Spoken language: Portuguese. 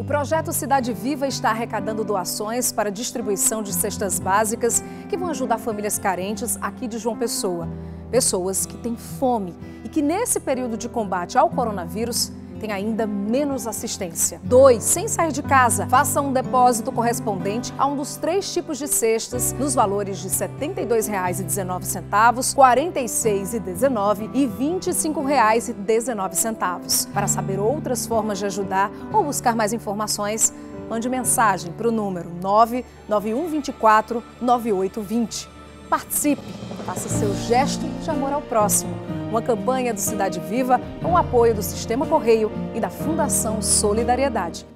O projeto Cidade Viva está arrecadando doações para distribuição de cestas básicas que vão ajudar famílias carentes aqui de João Pessoa. Pessoas que têm fome e que, nesse período de combate ao coronavírus, tem ainda menos assistência. 2. Sem sair de casa, faça um depósito correspondente a um dos três tipos de cestas nos valores de R$ 72,19, R$ 46,19 e R$ 25,19. Para saber outras formas de ajudar ou buscar mais informações, mande mensagem para o número 99124 9820. Participe, faça seu gesto de amor ao próximo uma campanha do Cidade Viva com o apoio do Sistema Correio e da Fundação Solidariedade.